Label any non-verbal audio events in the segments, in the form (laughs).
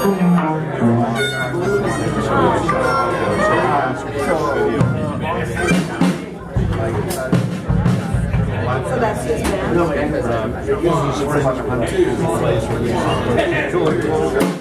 So that's his uh,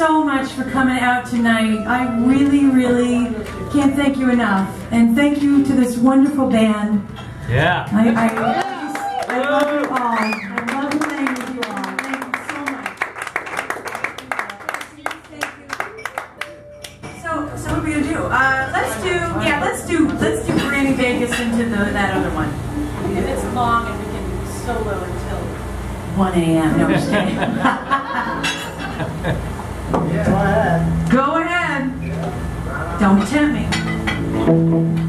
so much for coming out tonight. I really, really can't thank you enough. And thank you to this wonderful band. Yeah. I, I, I love you all. I love playing with you all. Thank you so much. So, so what are we gonna do? Uh, let's do, yeah, let's do, let's do Granny Vegas into the, that other one. If it's long and we can solo until 1 a.m. No, (laughs) I'm just kidding. Go ahead. Don't tempt me.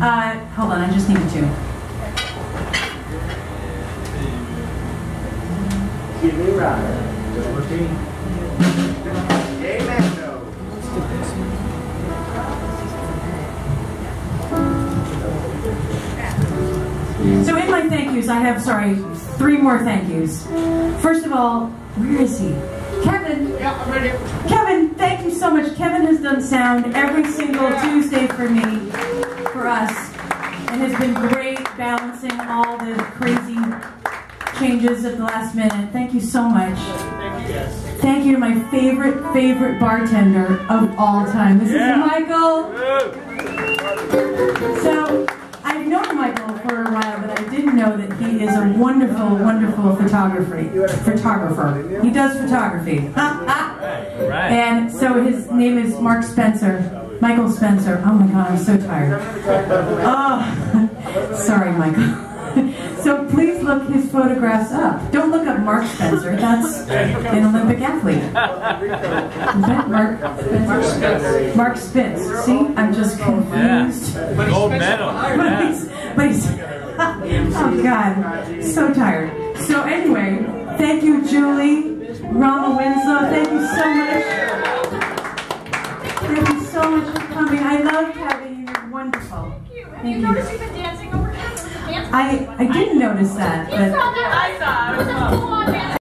Uh, hold on, I just need a tune. Give me right. Amen. So in my thank yous, I have, sorry, three more thank yous. First of all, where is he? Kevin. Yeah, I'm ready. Kevin, thank you so much. Kevin has done sound every single Tuesday for me, for us, and has been great balancing all the crazy changes at the last minute. Thank you so much. Thank you to my favorite, favorite bartender of all time. This Yeah. is Michael. So, known Michael for a while, but I didn't know that he is a wonderful, wonderful photography, photographer. He does photography. (laughs) And so his name is Mark Spencer. Michael Spencer. Oh my God, I'm so tired. (laughs) Oh, (laughs) sorry, Michael. (laughs) So please look his photographs up. Don't look up Mark Spencer. That's an Olympic athlete. Is that Mark Spencer? Mark Spitz. See, I'm just confused. Yeah. Gold medal. (laughs) But Yeah. he's, but he's, (laughs) oh God, so tired. So anyway, thank you, Julie, Rama Winslow. Thank you so much. Thank you so much for coming. I love having you. You're wonderful. You Thank you. notice you've been dancing over here? Dancing? I I didn't notice that, You but. saw that? I saw. It was a full-on dance.